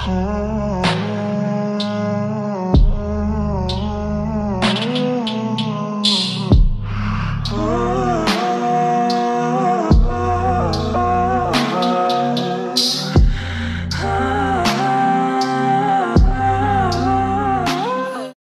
high.